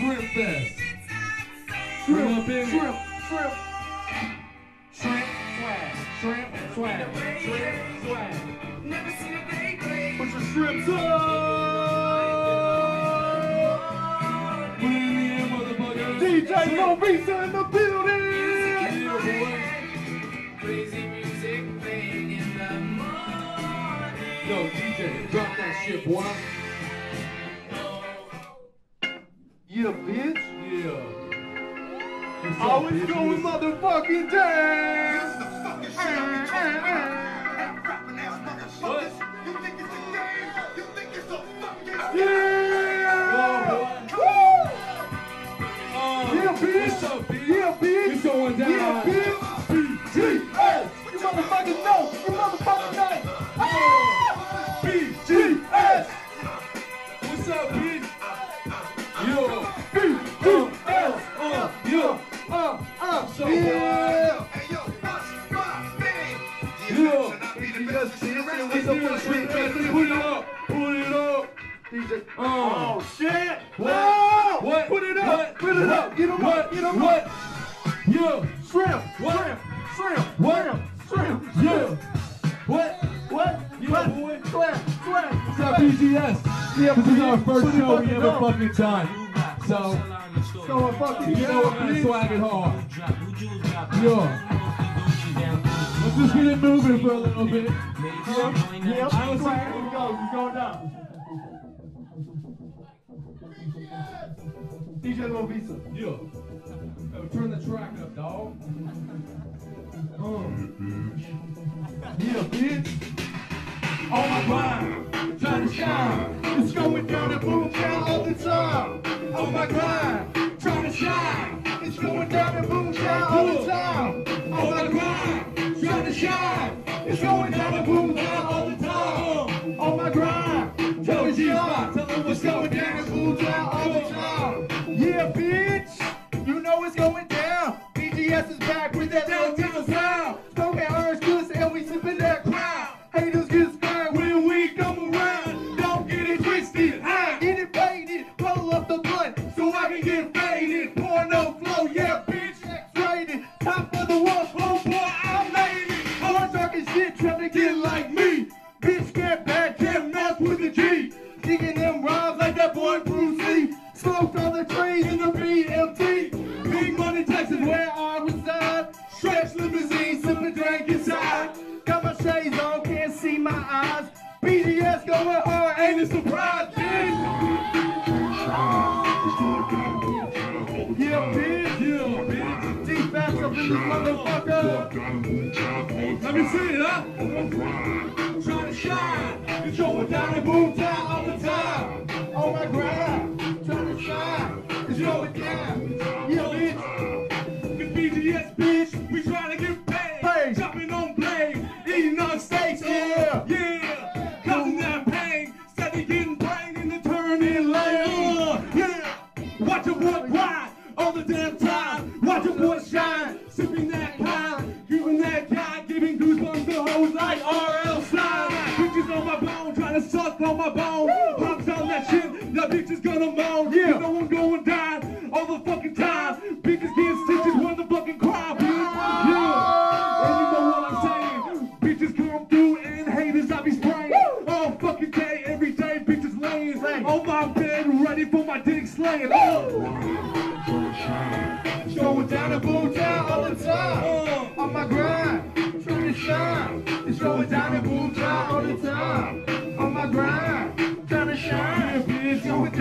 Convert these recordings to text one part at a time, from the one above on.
Shrimp Fest. Shrimp, up in Shrimp, shrimp. Shrimp, swag, shrimp, swag, shrimp, swag. Put your shrimps up. Put in the air, motherfucker. DJ Lil Visa in the building. Yeah, boy. Crazy music playing in the morning. Yo, DJ, drop that shit, boy. Motherfucking down. What? Yeah. What's up, BGS? Yeah, This is our first show we ever fucking done. So, So I fucking you know we're gonna yeah, swag it hard. Yo. Let's just get it moving for a little bit. Yeah, yeah. I was Swag. Here we go. He's going down. DJ Lil Visa. Yo. Yo, turn the track up, dog. Yeah, bitch. On my grind, trying to shine. Down and boom down all the oh time. On my grind, trying to shine. It's going down and boom down all the time. On my grind, trying to shine. It's going Let me see it, huh? Trying to shine. It's going down and boom down all the time. On my grind. My bone.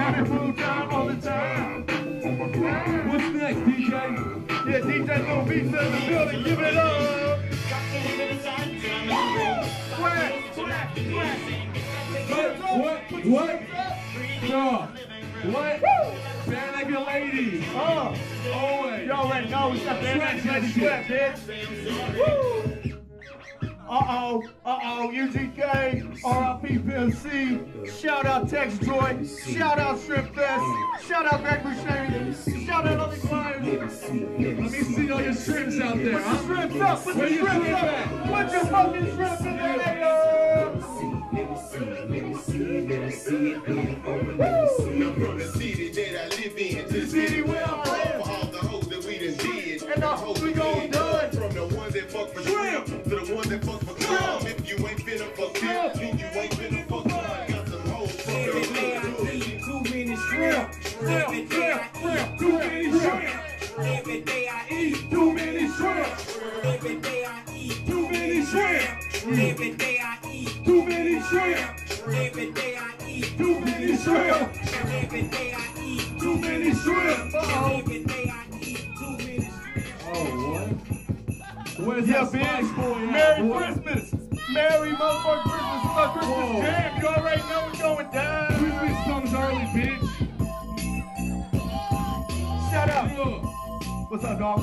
What's next, DJ? Yeah, DJ Lil Visa in the building. Give it up. Swag. What? What? What? No. What? Bare naked ladies. Oh, Always. you already know we got that Sweat, next sweat, sweat, bitch. Woo. Uh-oh, uh-oh, UGK, RIP Pimp C, shout out Tex Joy, shout out Shrimp Fest, shout out Greg Buscemi, shout out other clients. Let me see all your shrimps out there, Put the huh? shrimps up, put the your shrimps shrimp up, put your fucking shrimps in there. I'm from the city that I live in. Just Where's Yeah, that bitch. Boy Merry boy? Christmas. Merry motherfucking Christmas. It's our Christmas Whoa. jam. You already know what's going down. Christmas comes early, bitch. Shut up. What's up, dog?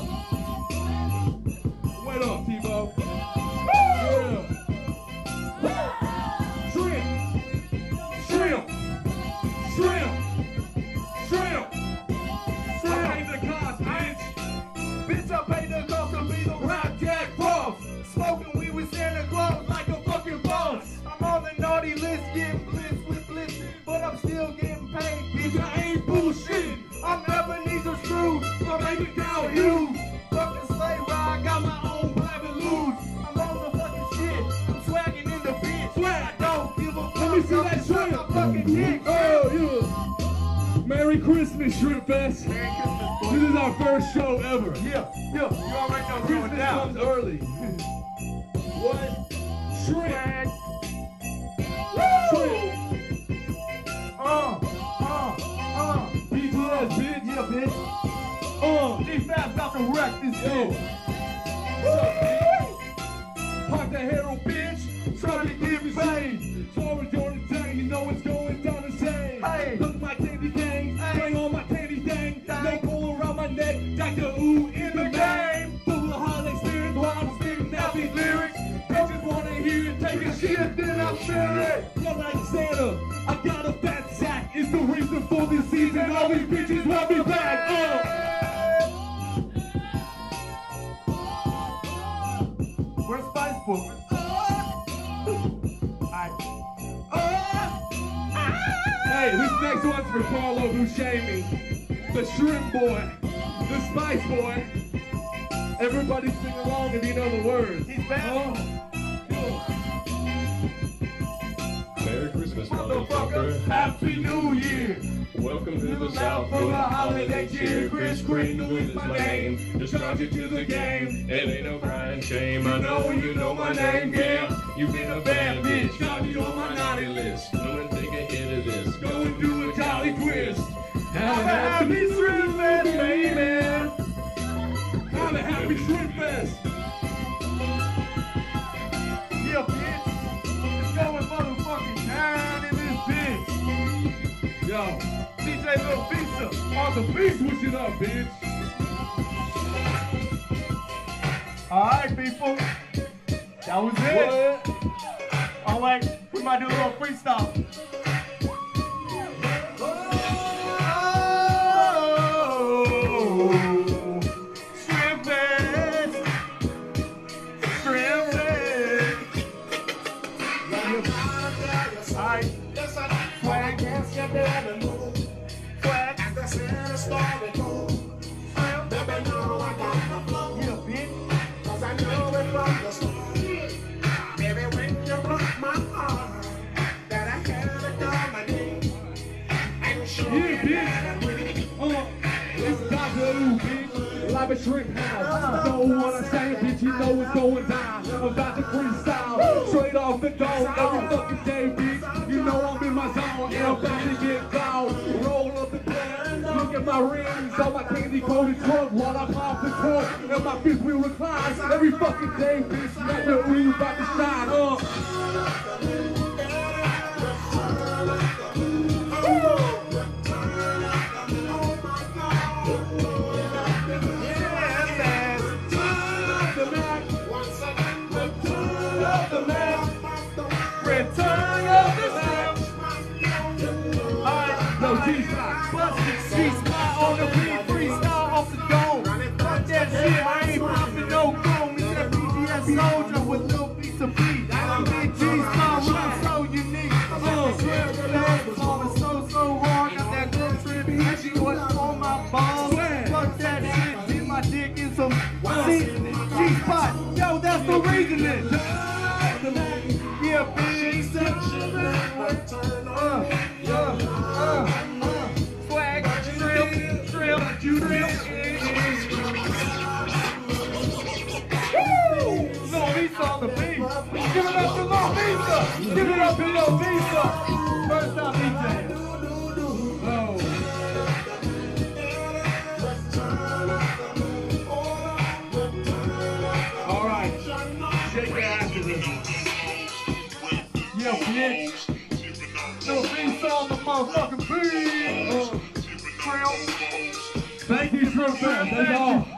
Wait up, T-Bo. Yeah. From Down Hughes. Fucking sleigh ride, got my own private loot. I'm on the fucking shit. I'm swagging in the bitch. Swag. I don't give a fuck. Let me see that shrimp. fucking dick. Oh, yeah. Merry Christmas, Shrimp Fest. Merry Christmas, boy. This is our first show ever. Yeah, yeah, you already know what's going down. comes early. what? Shrimp. To wreck this bitch. What's up, bitch? Pop the hero, bitch. Trying to get me paid. Sorry, Jordan Tang, you know what's going down the same. Hey. Look my candy cane. Hey. Bring on my candy thing. No Thang. pull around my neck. Dr. Ooh in the game. Full of holiday spirit while I'm spitting out these lyrics. Bitches wanna hear it, take a shit, then I'm feeling. You're like Santa. I got a fat sack. It's the reason for this season. All these bitches want me back. Uh. Hey, this next one's for Carlo Buscemi, the Shrimp Boy, the Spice Boy. Everybody sing along if you know the words. He's back. Oh. Welcome to the South for the holiday cheer. Kris Kringle Kringle is my name. Just brought you to the game. It ain't no crying shame. I know you know my name, girl. You've been a bad bitch. Got me on my naughty list. Come and take a hit of this. Go and do a jolly twist. Have a happy the switch it up, bitch. Alright, people. That was it. What? Alright, we might do a little freestyle. Bitch. Uh, it's Dr. Ooh, bitch. Live at Shrimp House. Know what I'm saying, bitch. You know what's going down. I'm about to freestyle. Straight off the dome every fucking day, bitch. You know I'm in my zone. And I'm about to get gone. Roll up the plan. Look at my rings on my candy coated trunk while I pop the trunk. And my fifth wheel reclines every fucking day, bitch. Dr. Ooh about to shine. Uh. The reasoning. Yeah, bitch. Uh, uh, uh. Beat. Give it up to Little Lisa. Give it up to Little Lisa. First time DJ. 是是不敢。